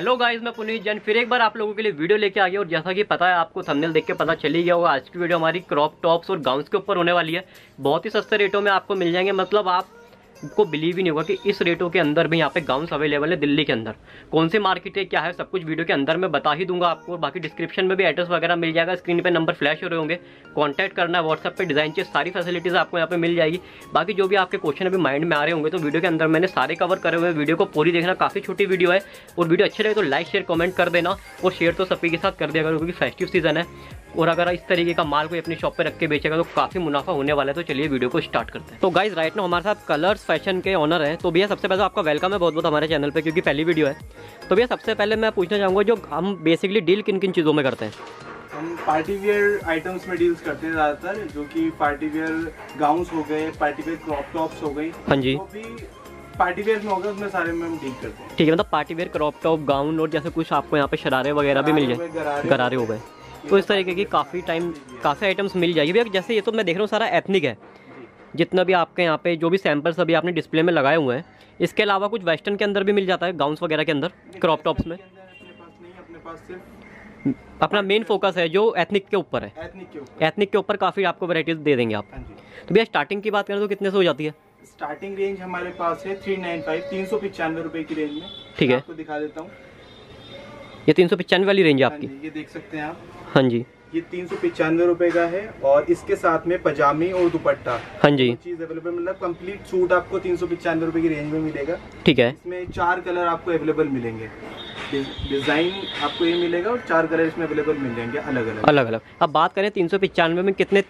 Hello guys, मैं पुनीत जैन। फिर एक बार आप लोगों के लिए वीडियो लेके आ गया और जैसा कि पता है, आपको थंबनेल देख के पता चली गया होगा, आज की वीडियो हमारी क्रॉप टॉप्स और गाउन्स के ऊपर होने वाली है। बहुत ही सस्ते रेटों में आपको मिल जाएँगे मतलब आप को बिलीव ही नहीं होगा कि इस रेटों के अंदर भी यहाँ पे गाउन्स अवेलेबल है दिल्ली के अंदर। कौन से मार्केट है, क्या है, सब कुछ वीडियो के अंदर मैं बता ही दूँगा आपको बाकी डिस्क्रिप्शन में भी एड्रेस वगैरह मिल जाएगा स्क्रीन पे नंबर फ्लैश हो रहे होंगे। कॉन्टैक्ट करना है व्हाट्सअप पे डिज़ाइन चाहिए, सारी फैसिलिटीज़ आपको यहाँ पे मिल जाएगी। बाकी जो भी आपके क्वेश्चन अभी माइंड में आ रहे होंगे तो वीडियो के अंदर मैंने सारे कवर करे हुए वीडियो को पूरी देखना काफ़ी छोटी वीडियो है और वीडियो अच्छे लगे तो लाइक शेयर कमेंट कर देना और शेयर तो सभी के साथ कर करो क्योंकि फेस्टिव सीज़न है। और अगर इस तरीके का माल कोई अपनी शॉप पर रख के बेचेगा तो काफ़ी मुनाफा होने वाला है। तो चलिए वीडियो को स्टार्ट करते हैं। तो गाइज़ राइट ना हमारे साथ कलर्स फ़ैशन के ऑनर हैं तो भैया सबसे पहले तो आपका वेलकम है बहुत बहुत हमारे चैनल पे क्योंकि पहली वीडियो है। तो भैया सबसे पहले मैं पूछना चाहूँगा जो हम बेसिकली डील किन किन चीज़ों में करते हैं? हम पार्टी वेयर आइटम्स में डील्स करते हैं ज़्यादातर जो कि पार्टी वेयर गाउन्स हो गए पार्टी वेयर क्रॉप टॉप्स हो गई। हाँ जी। पार्टी वेयर में होगा उसमें सारे में हम डील करते हैं। ठीक है मतलब party wear crop top gown और जैसे कुछ आपको यहाँ पे शरारे वगैरह भी मिल जाए गरारे हो गए। तो इस तरीके की काफ़ी टाइम काफ़ी आइटम्स मिल जाएगी। भैया जैसे ये तो मैं देख रहा हूँ सारा एथनिक है। जितना भी आपके यहाँ पे जो भी सैंपल्स अभी आपने डिस्प्ले में लगाए हुए हैं इसके अलावा कुछ वेस्टर्न के अंदर भी मिल जाता है गाउन्स वगैरह के अंदर क्रॉप टॉप्स में। अपने मेन फोकस है जो एथनिक के ऊपर है। एथनिक के ऊपर। एथनिक के ऊपर काफ़ी आपको वैराइटीज दे देंगे आप। हाँ तो भैया स्टार्टिंग की बात करें तो कितने से हो जाती है? स्टार्टिंग रेंज हमारे पास है थ्री नाइन फाइव तीन सौ पचानवे रुपए की रेंज में। ठीक है। आपको दिखा देता हूँ। ये तीन सौ पचानवे वाली रेंज है हाँ आपकी। ये देख सकते हैं आप। हाँ जी। ये तीन सौ पचानवे रुपए का है और इसके साथ में पजामी और दुपट्टा। हाँ जी। चीज़ अवेलेबल मतलब कंप्लीट सूट आपको तीन सौ पचानवे रुपए की रेंज में मिलेगा। ठीक है। इसमें चार कलर आपको अवेलेबल मिलेंगे। डिज़ाइन आपको ये मिलेगा और चार कलर इसमें अवेलेबल मिल जाएँगे अलग अलग अलग अलग अब बात करें तीन सौ पचानवे में कितने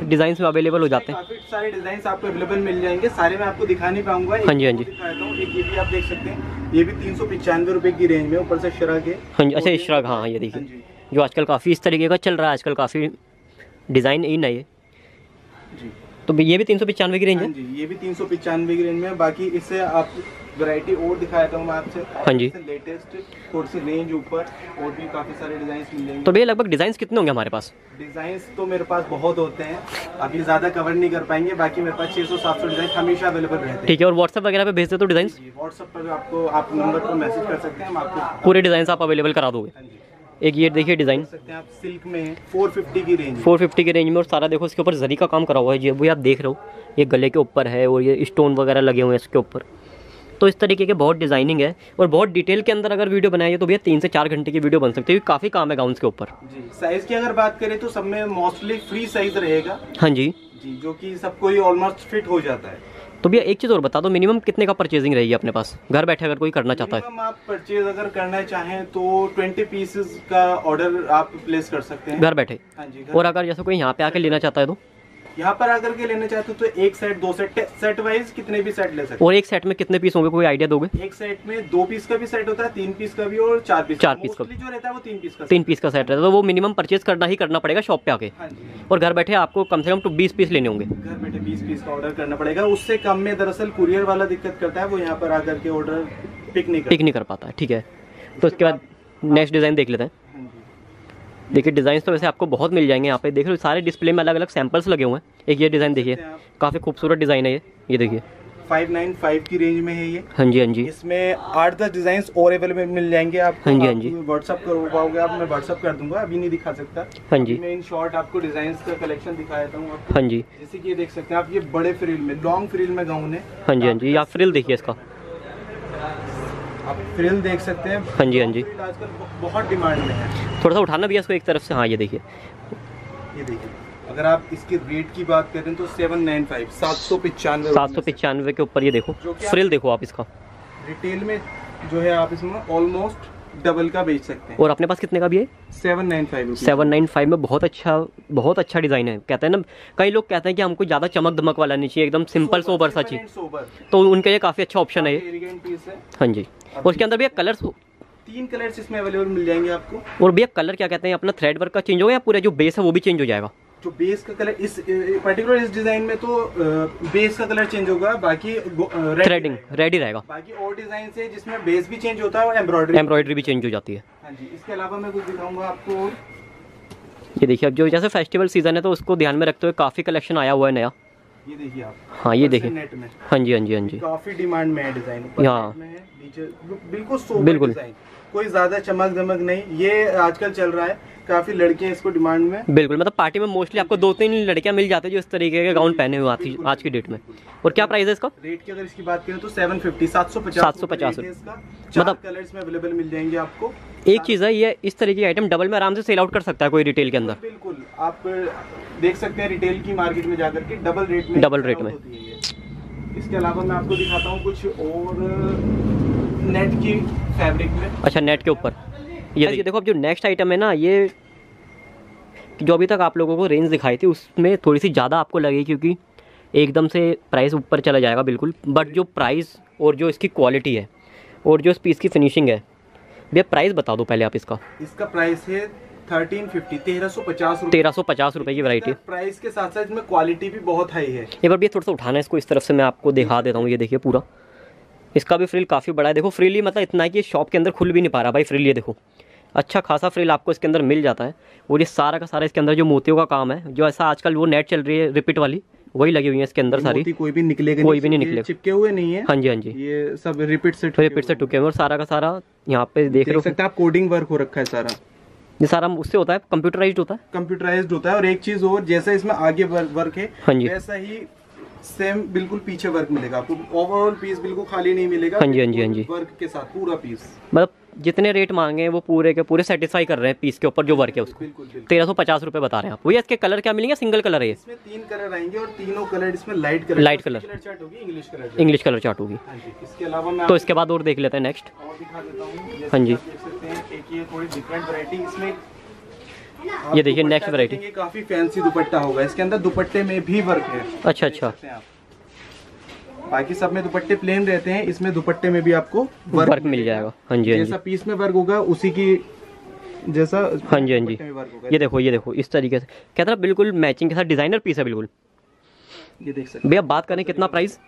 डिज़ाइन में अवेलेबल हो जाते हैं? काफ़ी सारे डिज़ाइन आपको अवेलेबल मिल जाएँगे। सारे मैं आपको दिखा नहीं पाऊँगा। हाँ जी, हाँ जी। दिखाता हूँ एक ये भी आप देख सकते हैं। ये भी तीन सौ पचानवे रुपए की रेंज में ऊपर से शरा है। हाँ जी अच्छा और हाँ ये हाँ देखिए। जी आजकल काफ़ी इस तरीके का चल रहा है आजकल काफ़ी डिज़ाइन इन है ये। जी। तो ये भी तीन सौ पचानवे की रेंज हाँ? है जी ये भी तीन सौ पचानवे की रेंज में बाकी इससे आप वैरायटी और दिखाया था मैं आपसे। हाँ जी। लेटेस्ट थोड़ी सी रेंज ऊपर और भी काफ़ी सारे डिज़ाइन मिल जाएँगे तो भैया लगभग डिज़ाइन कितने होंगे हमारे पास? डिज़ाइन तो मेरे पास बहुत होते हैं। अभी ज़्यादा कवर नहीं कर पाएँगे बाकी मेरे पास 600 700 डिज़ाइन हमेशा अवेलेबल रहते हैं। ठीक है और व्हाट्सएप वगैरह पे भेज दे तो डिज़ाइन व्हाट्सएप पर आपको आप नंबर पर मैसेज कर सकते हैं हम आपको पूरे डिज़ाइन आप अवेलेबल करा दोगे। हाँ जी। एक ये देखिए डिज़ाइन सकते हैं आप सिल्क में 450 की रेंज 450 की रेंज में और सारा देखो इसके ऊपर जरी का काम करा हुआ है ये वो आप देख रहे हो ये गले के ऊपर है और ये स्टोन वगैरह लगे हुए हैं इसके ऊपर। तो इस तरीके के बहुत डिज़ाइनिंग है और बहुत डिटेल के अंदर अगर वीडियो बनाई है तो भैया तीन से चार घंटे की वीडियो बन सकती है। काफ़ी काम है गाउन्स के ऊपर। जी साइज़ की अगर बात करें तो सब में मोस्टली फ्री साइज़ रहेगा। हाँ जी। जी जो कि सबको ही ऑलमोस्ट फिट हो जाता है। तो भैया एक चीज़ और बता दो मिनिमम कितने का परचेजिंग रहेगी अपने पास? घर बैठे अगर कोई करना चाहता है। आप परचेज अगर करना चाहें तो 20 पीसेस का ऑर्डर आप प्लेस कर सकते हैं। घर बैठे? हाँ जी और अगर जैसे कोई यहाँ पे आके लेना चाहता है तो? यहाँ पर आकर के लेना चाहते हो तो एक सेट दो सेट सेट वाइज कितने भी सेट ले सकते और एक सेट में कितने पीस होंगे कोई आइडिया दोगे? एक सेट में दो पीस का भी सेट होता है तीन पीस का भी और चार पीस चार पीस का जो रहता है वो तीन पीस का तीन पीस का सेट रहता है। तो वो मिनिमम परचेज करना ही करना पड़ेगा शॉप पे आके। हाँ जी। और घर बैठे आपको कम से कम टू बीस पीस लेने होंगे। घर बैठे बीस पीस का ऑर्डर करना पड़ेगा। उससे कम में दरअसल कुरियर वाला दिक्कत करता है वो यहाँ पर आकर के ऑर्डर पिक नहीं पिक नहीं कर पाता ठीक है। तो उसके बाद नेक्स्ट डिज़ाइन देख लेते हैं। हाँ देखिए डिज़ाइन तो वैसे आपको बहुत मिल जाएँगे यहाँ पे। देख रहे हो सारे डिस्प्ले में अलग अलग सैंपल्स लगे हुए हैं। एक ये डिज़ाइन देखिए काफ़ी खूबसूरत डिज़ाइन है ये। ये देखिए। 595 की रेंज में है ये। हाँ जी हाँ जी। इसमें आठ दस डिज़ाइन और अवेलेबल मिल जाएँगे। आपको हाँ जी, हाँ जी। व्हाट्सअप कर पाओगे आप मैं व्हाट्सअप कर दूँगा अभी नहीं दिखा सकता। हाँ जी। मैं इन शॉर्ट आपको डिज़ाइन का कलेक्शन दिखा देता हूँ हाँ जी। जैसे कि ये देख सकते हैं आप ये बड़े फ्रिल में लॉन्ग फ्रिल में गाउन है। हाँ जी हाँ जी। या फ्रिल देखिए इसका। आप फ्रिल देख सकते हैं। हाँ जी, हाँ जी। आजकल बहुत डिमांड में है। थोड़ा सा उठाना भैया इसको एक तरफ़ से। हाँ ये देखिए। ये देखिए। अगर आप इसके रेट की बात करें तो सेवन नाइन फाइव सात सौ पचानवे सात सौ पचानवे के ऊपर ये देखो फ्रिल देखो आप इसका। रिटेल में जो है आप इसमें ऑलमोस्ट डबल का बेच सकते हैं। और अपने पास कितने का भी है? Seven nine five seven nine five में बहुत अच्छा बहुत अच्छा डिज़ाइन है। कहते हैं ना कई लोग कहते हैं कि हमको ज़्यादा चमक धमक वाला नहीं चाहिए एकदम सिंपल सोबर सा चाहिए। तो उनके लिए काफ़ी अच्छा ऑप्शन है है। जी। और उसके अंदर भैया कलर्स तीन कलर्स इसमें अवेलेबल मिल जाएँगे आपको। और भैया कलर क्या कहते हैं? अपना थ्रेड वर्क का चेंज होगा या पूरा जो बेस है वो भी चेंज हो जाएगा? जो बेस का कलर इस पर्टिकुलर इस डिज़ाइन में तो बेस का कलर चेंज होगा बाकी थ्रेडिंग। रेडी रहेगा। बाकी और डिज़ाइन से जिसमें बेस भी चेंज होता है और एम्ब्रॉयडरी एम्ब्रॉयडरी भी चेंज हो जाती है। हाँ जी इसके अलावा मैं कुछ दिखाऊँगा आपको। ये देखिए अब जो जैसे फेस्टिवल सीज़न है तो उसको ध्यान में रखते हुए काफ़ी कलेक्शन आया हुआ है नया। ये देखिए आप। हाँ ये देखिए। नेट में। हाँ जी हाँ जी हाँ जी। काफ़ी डिमांड में है डिज़ाइन हाँ। बिल्कुल बिल्कुल। कोई ज़्यादा चमक दमक नहीं। ये आजकल चल रहा है काफ़ी लड़के हैं इसको डिमांड में। बिल्कुल मतलब पार्टी में मोस्टली आपको दो तीन लड़कियाँ मिल जाती है जो इस तरीके के गाउन पहने हुए आती आज की डेट में। और क्या प्राइस है इसका? रेट की अगर इसकी बात करें तो सेवन फिफ्टी सात सौ पचास 750 इसका। चार मतलब- कलर्स में अवेलेबल मिल जाएँगे आपको। एक चीज़ है ये इस तरीके की आइटम डबल में आराम से सेल आउट कर सकता है कोई रिटेल के अंदर। बिल्कुल। आप देख सकते हैं रिटेल की मार्केट में जाकर के डबल रेट में डबल रेट में। है। इसके अलावा मैं आपको दिखाता हूँ कुछ और नेट की फैब्रिक में। अच्छा नेट के ऊपर। ये देखिए देखो अब जो नेक्स्ट आइटम है ना ये जो अभी तक आप लोगों को रेंज दिखाई थी उसमें थोड़ी सी ज़्यादा आपको लगी क्योंकि एकदम से प्राइस ऊपर चला जाएगा बिल्कुल। बट जो प्राइस और जो इसकी क्वालिटी है और जो इस पीस की फिनिशिंग है भैया प्राइस बता दो पहले आप इसका। इसका प्राइस है थर्टीन फिफ्टी तेरह सौ पचास तेरह सौ पचास रुपये की वैरायटी प्राइस के साथ साथ इसमें क्वालिटी भी बहुत हाई है। एक बार भैया थोड़ा सा उठाना है इसको इस तरफ़ से मैं आपको दिखा देता हूँ ये देखिए पूरा। इसका भी फ्रिल काफ़ी बड़ा है। देखो फ्रिल ही मतलब इतना है कि शॉप के अंदर खुल भी नहीं पा रहा भाई फ्रिल ये देखो। अच्छा खासा फ्रिल आपको इसके अंदर मिल जाता है। और ये सारा का सारा इसके अंदर जो मोतियों का काम है जो ऐसा आजकल वो नेट चल रही है रिपीट वाली वही लगी हुई है इसके अंदर सारी। कोई भी निकलेगा कोई भी नहीं ये निकलेगा। चिपके हुए नहीं है। हाँ जी हाँ जी। ये सब रिपीट से फिर से टुके हुए और सारा का सारा यहाँ पे देख देख सकते हैं आप कोडिंग वर्क हो रखा है सारा। ये सारा उससे होता है कंप्यूटराइज्ड होता है? कंप्यूटराइज्ड होता है और एक चीज़ और जैसा इसमें आगे वर्क है हाँ जी। वैसा ही सेम बिल्कुल पीछे वर्क मिलेगा आपको। ओवरऑल पीस बिल्कुल खाली नहीं मिलेगा हाँ जी, हाँ जी, हाँ जी। वर्क के साथ पूरा पीस मतलब जितने रेट मांगे हैं वो पूरे के पूरे सेटिस्फाई कर रहे हैं पीस के ऊपर जो वर्क है उसको। तेरह सौ पचास रुपये बता रहे हैं आप। भैया इसके कलर क्या मिलेंगे? सिंगल कलर है इसमें तीन कलर आएँगे और तीनों कलर इसमें light colour color। Colour chart होगी? English colour English colour chart होगी। हाँ इसके अलावा तो इसके बाद और देख लेते हैं नेक्स्ट हाँ। जी। कि हैं थोड़ी डिफरेंट वैरायटी इसमें ये देखिए next variety। काफ़ी फैंसी दुपट्टा होगा। इसके अंदर दुपट्टे में भी वर्क है। अच्छा अच्छा। हैं। बाकी सब में दुपट्टे प्लेन रहते हैं इसमें दुपट्टे में भी आपको वर्क, वर्क मिल जाएगा। हाँ जी हाँ जैसा पीस में वर्क होगा उसी की जैसा हाँ जी हाँ जी। दुपट्टे में वर्क होगा। ये देखो ये देखो इस तरीके से। कहते बिल्कुल मैचिंग के साथ डिज़ाइनर पीस है बिल्कुल। ये देख सकते भैया बात करें कितना प्राइस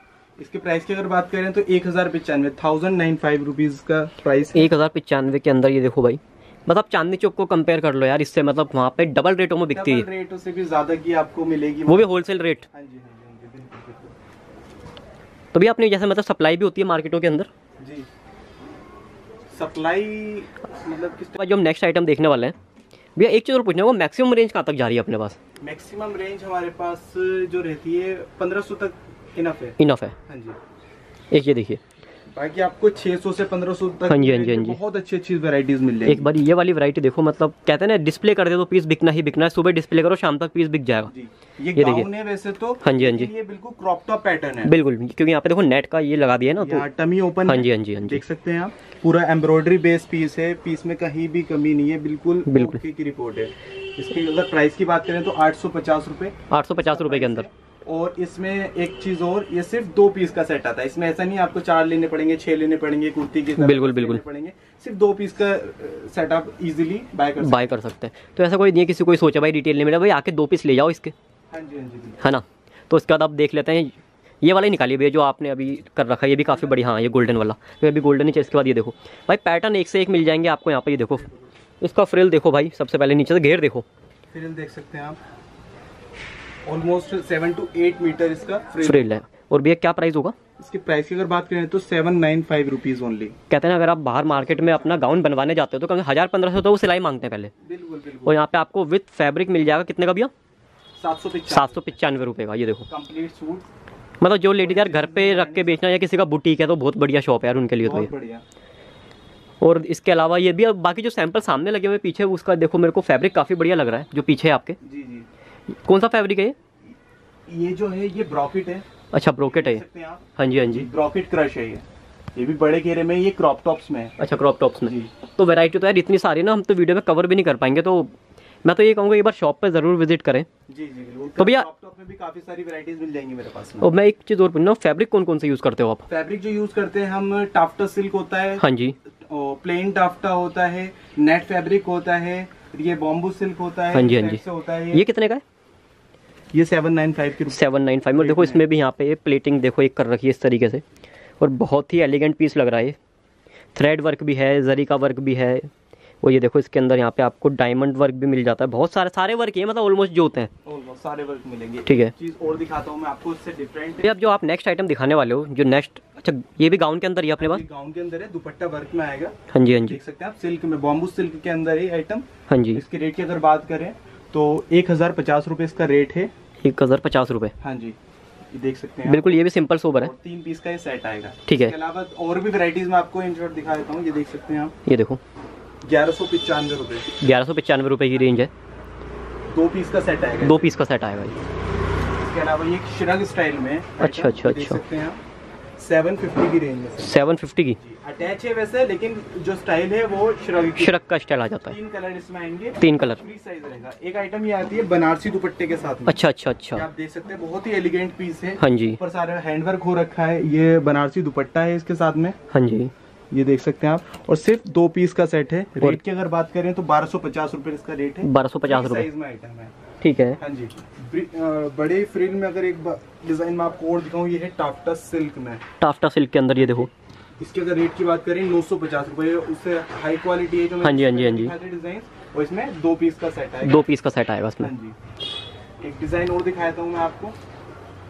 इसके प्राइस की अगर बात करें तो एक हज़ार पचानवे थाउज़ेंड नाइन फाइव रुपीज़ का प्राइस एक हज़ार पचानवे के अंदर ये देखो भाई। मतलब चांदनी चौक को कंपेयर कर लो यार इससे मतलब वहाँ पे डबल रेटों में बिकती है। रेटों से भी ज़्यादा की आपको मिलेगी। वो भी होलसेल रेट हाँ जी हाँ जी हाँ जी तो भैया अपने जैसे मतलब सप्लाई भी होती है मार्केटों के अंदर। जी। सप्लाई मतलब किस जो हम नेक्स्ट आइटम देखने वाले हैं। भैया एक चीज़ और पूछना होगा मैक्सिमम रेंज कहाँ तक जा रही है अपने पास? मैक्सिमम रेंज हमारे पास जो रहती है पंद्रह सौ तक इनफ है? इनफ है। हाँ जी। एक ये देखिए। बाकी आपको 600 से 1500 तक हाँ जी, हाँ जी, हाँ जी। बहुत अच्छी अच्छी वैरायटीज मिल जाएगी। एक बार ये वाली वैरायटी देखो मतलब कहते हैं ना डिस्प्ले कर दे तो पीस बिकना ही बिकना है सुबह डिस्प्ले करो शाम तक पीस बिक जाएगा। जी। ये, ये देखिए। वैसे तो हाँ जी, हाँ जी। ये बिल्कुल क्रॉप टॉप पैटर्न है। बिल्कुल क्योंकि यहाँ पे देखो नेट का ये लगा दिया ना तो टमी ओपन हाँ जी हाँ जी हाँ जी। देख सकते हैं आप पूरा एम्ब्रॉयडरी बेस पीस है पीस में कहीं भी कमी नहीं है बिल्कुल बिल्कुल। की रिपोर्ट है। इसकी अगर प्राइस की बात करें तो आठ सौ पचास रुपए। आठ सौ पचास रुपये के अंदर। और इसमें एक चीज़ और ये सिर्फ़ दो पीस का सेट आता है। इसमें ऐसा नहीं आपको चार लेने पड़ेंगे छह लेने पड़ेंगे कुर्ती की बिल्कुल, बिल्कुल। पड़ेंगे। सिर्फ़ दो पीस का सेट आप इजीली बाय कर बाय कर सकते हैं। तो ऐसा कोई नहीं है किसी कोई सोचा भाई रिटेल नहीं मिला भाई आके दो पीस ले जाओ इसके। हाँ जी हाँ जी है ना? तो उसके बाद आप देख लेते हैं ये वाला ही निकालिए भैया जो आपने अभी कर रखा है ये भी काफ़ी बढ़िया हाँ ये गोल्डन वाला। तो अभी गोल्डन ही चाहिए इसके बाद ये देखो। भाई पैटर्न एक से एक मिल जाएँगे आपको यहाँ पर ये देखो। इसका फ्रिल देखो भाई सबसे पहले नीचे से घेर देखो। फ्रिल देख सकते हैं आप। Almost seven to eight metre इसका फ्रिल है। और भैया क्या प्राइस होगा? इसकी प्राइस की अगर बात करें तो seven nine five rupees only कहते हैं अगर आप बाहर मार्केट में अपना गाउन बनवाने जाते हो तो कहीं हज़ार पंद्रह सौ तो वो सिलाई मांगते हैं पहले। बिल्कुल बिल्कुल. और यहाँ पे आपको विथ फैब्रिक मिल जाएगा कितने का भैया? सात सौ पचानवे. रुपये का ये देखो। कंप्लीट सूट मतलब जो लेडी यार घर पे रख के बेचना या किसी का बुटीक है तो बहुत बढ़िया शॉप है यार उनके लिए तो ये। बढ़िया. और इसके अलावा ये भी बाकी जो सैंपल सामने लगे हुए पीछे उसका देखो मेरे को फैब्रिक काफ़ी बढ़िया लग रहा है जो पीछे है आपके। जी जी. कौन सा फैब्रिक है ये? ये जो है ये ब्रॉकेट है। अच्छा ब्रोकेट है हैं आप। हाँ जी हाँ जी। ब्रॉकेट क्रश है ये। ये भी बड़े घेरे में ये क्रॉप टॉप्स में है। अच्छा क्रॉप टॉप्स में। तो वैरायटी तो यार इतनी सारी ना हम तो वीडियो में कवर भी नहीं कर पाएँगे तो मैं तो ये कहूँगा एक बार शॉप पे ज़रूर विज़िट करें। जी जी तो भैया- टॉप में भी काफ़ी सारी वैरायटीज मिल जाएँगी मेरे पास में। और मैं एक चीज़ और पूछना फैब्रिक कौन कौन सा यूज़ करते हो आप? फैब्रिक जो यूज़ करते हैं हम टाफ्टा सिल्क होता है। हाँ जी। प्लेन टाफ्टा होता है। नेट फैब्रिक होता है। ये बॉम्बू सिल्क होता है। हाँ जी, हाँ जी। होता है ये कितने का है? ये सेवन नाइन फाइव के सेवन नाइन फाइव और देखो इसमें भी यहाँ पे ये प्लेटिंग देखो एक कर रखी है इस तरीके से। और बहुत ही एलिगेंट पीस लग रहा है थ्रेड वर्क भी है जरी का वर्क भी है। और ये देखो इसके अंदर यहाँ पे आपको डायमंड वर्क भी मिल जाता है। बहुत सारे सारे वर्क ही है मतलब ऑलमोस्ट जो होते हैं। सारे वर्क मिलेंगे। ठीक है। चीज़ और दिखाता हूँ मैं आपको इससे डिफरेंट अब जो आप नेक्स्ट आइटम दिखाने वाले हो जो नेक्स्ट अच्छा ये भी गाउन के अंदर ही अपने पास? गाउन के अंदर है दुपट्टा वर्क में आएगा। हाँ जी हाँ जी। देख सकते हैं आप सिल्क में बॉम्बू सिल्क के अंदर है आइटम हाँ जी। इसके रेट की अगर बात करें तो एक हज़ार पचास रुपए इसका रेट है। एक हज़ार पचास रुपये हाँ जी देख सकते हैं बिल्कुल ये भी सिंपल सोबर है। तीन पीस का ये सेट आएगा। ठीक है। इसके अलावा और भी वैरायटीज में आपको इन शॉर्ट दिखा देता हूँ ये देख सकते हैं आप। ये देखो। ग्यारह सौ पचानवे रुपए। ग्यारह सौ पचानवे रुपये की रेंज है। दो पीस का सेट आएगा। दो पीस का सेट आएगा इसके अलावा ये श्रग स्टाइल में अच्छा, अच्छा, अच्छा। सेवन फिफ्टी की रेंज में सेवन फिफ्टी की? अटैच है वैसे लेकिन जो स्टाइल है वो श्रग की श्रक का स्टाइल आ जाता है। तीन कलर इसमें आएँगे। तीन कलर साइज़ रहेगा। एक आइटम ये आती है बनारसी दुपट्टे के साथ में। अच्छा अच्छा अच्छा। आप देख सकते हैं बहुत ही एलिगेंट पीस है। हाँ जी। ऊपर सारा हैंडवर्क हो रखा है। ये बनारसी दुपट्टा है इसके साथ में। हाँ जी। ये देख सकते हैं आप। और सिर्फ़ दो पीस का सेट है। रेट की अगर बात करें तो बारह सौ पचास रूपए इसका रेट है। बारह सौ पचास साइज़ में आइटम है। ठीक है। हाँ जी। बड़े फ्रिल में अगर एक डिज़ाइन में आपको और दिखाऊँ ये है टाफ्टा सिल्क में। टाफ्टा सिल्क के अंदर ये देखो। इसके अगर रेट की बात करें नौ सौ पचास रुपए उससे हाई क्वालिटी है जो हाँ जी, हाँ जी, हाँ जी। डिज़ाइन और इसमें दो पीस का सेट है दो पीस का सेट आएगा इसमें। हाँ जी। एक डिज़ाइन और दिखाता हूँ मैं आपको।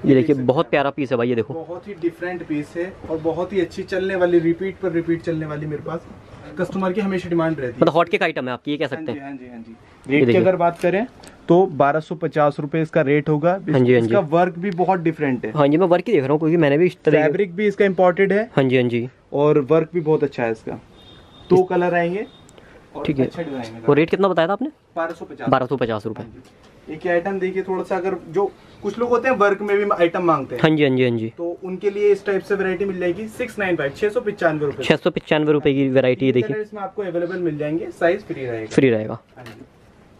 ये देखिए बहुत प्यारा पीस है भाई ये देखो। बहुत ही डिफरेंट पीस है और बहुत ही अच्छी चलने वाली रिपीट पर रिपीट चलने वाली मेरे पास। कस्टमर की हमेशा डिमांड रहती है। मतलब हॉट केक आइटम है आपकी ये कह हाँ सकते हैं। हाँ जी हाँ जी रेट की अगर बात करें तो बारह सौ पचास रूपए इसका रेट होगा। हाँ जी, हाँ जी। इसका वर्क भी बहुत डिफरेंट है। हाँ जी मैं वर्क ही देख रहा हूँ क्योंकि मैंने भी इस तरह फैब्रिक भी इसका इम्पोर्टेड है। हाँ जी हाँ जी। और वर्क भी बहुत अच्छा है इसका। दो कलर आएँगे। ठीक है। अच्छा और रेट कितना बताया था आपने? बारह सौ पचास। बारह सौ पचास रुपये एक आइटम देखिए थोड़ा सा अगर जो कुछ लोग होते हैं वर्क में भी आइटम मांगते हैं। हाँ जी हाँ जी हाँ जी। तो उनके लिए इस टाइप से वैरायटी मिल जाएगी सिक्स नाइन फाइव छह सौ पचानवे रुपए। छः सौ पचानवे रुपये की वेराइटी ये देखिए। इसमें आपको अवेलेबल मिल जाएँगे साइज़ फ्री रहेगा। फ्री रहेगा। हाँ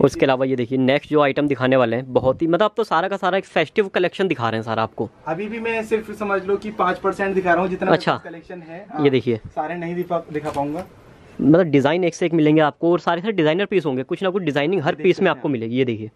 इसके अलावा ये देखिए नेक्स्ट जो आइटम दिखाने वाले हैं बहुत ही मतलब आप तो सारा का सारा एक फेस्टिव कलेक्शन दिखा रहे हैं सारा आपको। अभी भी मैं सिर्फ़ समझ लो कि पाँच परसेंट दिखा रहा हूँ जितना अच्छा। कलेक्शन है। ये देखिए। सारे नहीं दिखा पाऊँगा। मतलब डिज़ाइन एक से एक मिलेंगे आपको और सारे सारे डिज़ाइनर पीस होंगे कुछ ना कुछ डिज़ाइनिंग हर पीस में आपको मिलेगी ये देखिए।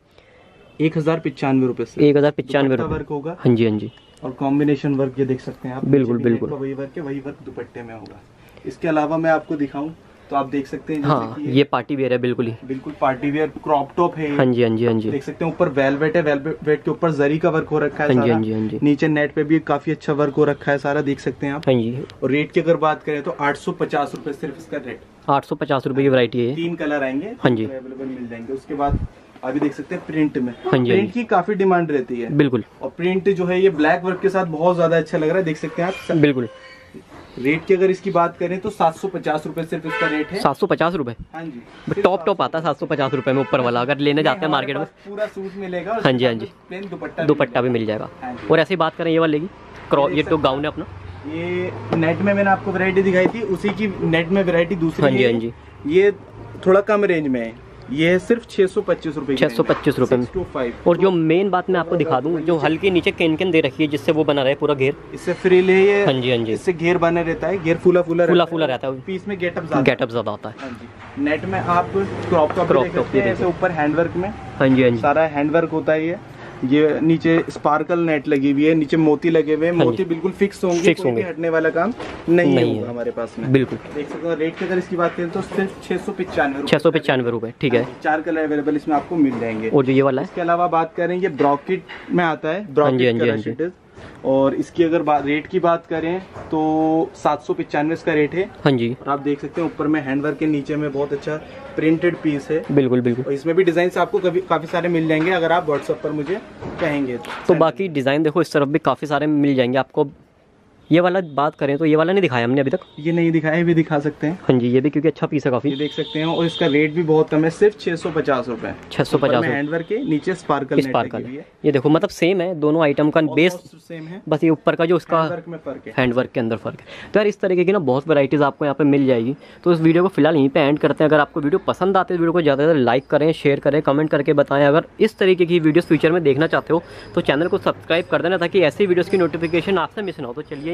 एक हज़ार पचानवे रुपए से। एक हज़ार पचानवे रुपये वर्क होगा। हाँ जी हाँ जी। और कॉम्बिनेशन वर्क ये देख सकते हैं आप। बिल्कुल, बिल्कुल। वही वर्क है वही वर्क दुपट्टे में होगा। इसके अलावा मैं आपको दिखाऊँ तो आप देख सकते हैं हाँ ये पार्टी वेयर है बिल्कुल ही। बिल्कुल पार्टी वेयर क्रॉप टॉप है हाँ जी हाँ जी हाँ जी। देख सकते हैं ऊपर वेलवेट है वेलवेट के ऊपर जरी का वर्क हो रखा है हाँ जी हाँ जी हाँ जी। नीचे नेट पे भी काफ़ी अच्छा वर्क हो रखा है सारा देख सकते हैं आप। हाँ जी। और रेट की अगर बात करें तो आठ सौ पचास रूपए सिर्फ़ इसका रेट आठ सौ पचास रुपये की वरायटी है तीन कलर आएँगे हाँ जी। अवेलेबल मिल जाएँगे। उसके बाद अभी देख सकते हैं प्रिंट में। हाँ जी, हाँ प्रिंट की काफ़ी डिमांड रहती है। बिल्कुल। और प्रिंट जो है ये ब्लैक वर्क के साथ बहुत ज़्यादा अच्छा लग रहा है देख सकते हैं आप। बिल्कुल। रेट की अगर इसकी बात करें तो सात सौ पचास रूपए सिर्फ़ इसका रेट है। सात सौ पचास रूपए? हाँ जी। टॉप टॉप आता है सात सौ पचास रूपए में ऊपर वाला। अगर लेने जाते हैं मार्केट में। पूरा सूट मिलेगा हाँ जी, हाँ जी। प्लेन दुपट्टा भी दुपट्टा भी मिल जाएगा। हाँ। और ऐसी बात करें ये वाले की क्रॉ ये तो गाउन है अपना। ये नेट में मैंने आपको वैरायटी दिखाई थी उसी की नेट में वैरायटी दूसरी हाँ जी, हाँ जी। ये थोड़ा कम रेंज में है। ये सिर्फ़ छह सौ पच्चीस रूपए 625 रुपए में। रूपए फाइव और जो मेन बात मैं आपको दिखा दूँ जो हल्के नीचे केन केन दे रखी है जिससे वो बना रहे पूरा घेर। इससे फ्री है ये हाँ जी हाँ जी। इससे घेर बना रहता है घेर फूला फूला फूला फूला रहता है। पीस में गेटअप ज़्यादा। गेटअप ज़्यादा होता है। हाँ नेट में आप क्रॉप टॉप क्रॉप हैं ऊपर हैंडवर्क में। हाँ जी हाँ जी। सारा हैंडवर्क होता है ये। ये नीचे स्पार्कल नेट लगी हुई है नीचे मोती लगे हुए हैं। हाँ मोती बिल्कुल फिक्स होंगे फिक्स होंगे। हटने वाला काम नहीं, नहीं है। होगा हमारे पास में। बिल्कुल। देख सकते हो रेट की अगर इसकी बात करें तो सिर्फ़ छह सौ पचानवे छह सौ पचानवे रूपए ठीक है। चार कलर अवेलेबल इसमें आपको मिल जाएँगे। और जो ये वाला है? इसके अलावा बात करें ये ब्रॉकेट में आता है। हाँ हाँ हाँ ब्रॉकेट। का और इसकी अगर रेट की बात करें तो सात सौ पचानवे इसका रेट है। हाँ जी। और आप देख सकते हैं ऊपर में हैंडवर्क के नीचे में बहुत अच्छा प्रिंटेड पीस है। बिल्कुल बिल्कुल। और इसमें भी डिज़ाइन आपको कभी काफ़ी सारे मिल जाएँगे अगर आप व्हाट्सएप पर मुझे कहेंगे। तो, तो बाकी डिज़ाइन देखो इस तरफ़ भी काफ़ी सारे मिल जाएँगे आपको। ये वाला बात करें तो ये वाला नहीं दिखाया हमने अभी तक? ये नहीं दिखाया ये भी दिखा सकते हैं। हाँ जी ये भी क्योंकि अच्छा पीस है काफ़ी। ये देख सकते हैं और इसका रेट भी बहुत कम है सिर्फ़ छह सौ पचास रुपए। छह सौ पचास हैंडवर्क के नीचे स्पार्कल स्पार्कल ये देखो मतलब सेम है दोनों आइटम का बेस सेम है। बस ये ऊपर का जो उसका हैंडवर्क है। के अंदर फ़र्क है। तो यार इस तरीके की ना बहुत वैराइटीज़ आपको यहाँ पे मिल जाएगी। तो इस वीडियो को फ़िलहाल यहीं पे एंड करते हैं। अगर आपको वीडियो पसंद आते है वीडियो को ज़्यादा ज़्यादा लाइक करें शेयर करें कमेंट करके बताएँ। अगर इस तरीके की वीडियोस फ्यूचर में देखना चाहते हो तो चैनल को सब्सक्राइब कर देना ताकि ऐसी वीडियोस की नोटिफिकेशन आपसे मिस ना हो। तो चलिए